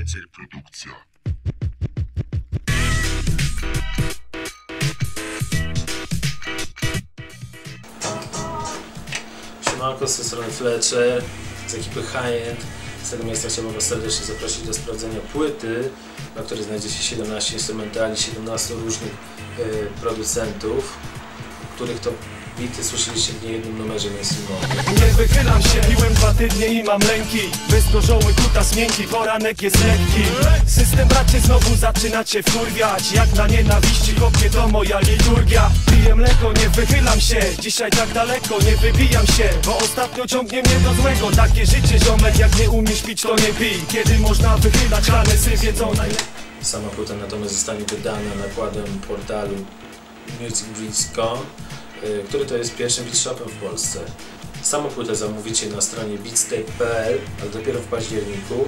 Lacer Produkcja. Siemanko, z tej strony Fletcher, z ekipy High End. Z tego miejsca chciałbym Was serdecznie zaprosić do sprawdzenia płyty, na której znajdziecie 17 instrumentali, 17 różnych e, producentów, których to bity słyszeliście w niejednym numerze mainstreamowym. Nie wychylam się, piłem dwa tydnie i mam lęki. Bezgorzoły kutas miękki, poranek jest lekki. System bracie znowu zaczyna cię wkurwiać Jak na nienawiści kopie to moja liturgia. Piję mleko, nie wychylam się. Dzisiaj tak daleko, nie wybijam się Bo ostatnio ciągnie mnie do złego. Takie życie ziomek, jak nie umiesz pić to nie pij. Kiedy można wychylać rany, syfie co najlepiej Sama płyta natomiast zostanie wydana nakładem portalu musicbreeze.com, y, który to jest pierwszym beatshopem w Polsce. Samą płytę zamówicie na stronie beatstake.pl, ale dopiero w październiku.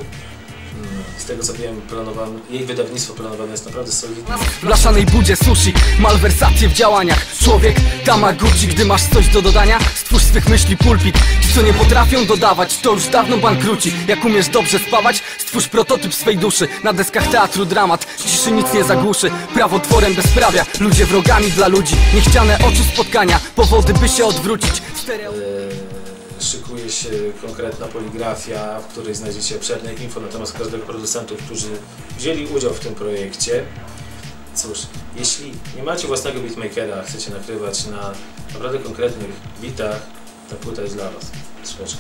Z tego co wiem, planowano, jej wydawnictwo planowane jest naprawdę solidnie. W blaszanej budzie sushi, malwersacje w działaniach. Człowiek, Tamaguchi, gdy masz coś do dodania Stwórz swych myśli pulpit. Ci co nie potrafią dodawać, to już dawno bankruci. Jak umiesz dobrze spawać, stwórz prototyp swej duszy. Na deskach teatru dramat, ciszy nic nie zagłuszy. Prawotworem bezprawia, ludzie wrogami dla ludzi. Niechciane oczu spotkania, powody by się odwrócić. Stereo... Szykuje się konkretna poligrafia, w której znajdziecie obszerne info na temat każdego producentów, którzy wzięli udział w tym projekcie. Cóż, jeśli nie macie własnego beatmakera, chcecie nagrywać na naprawdę konkretnych bitach, ta płyta jest dla Was. Trzymajcie.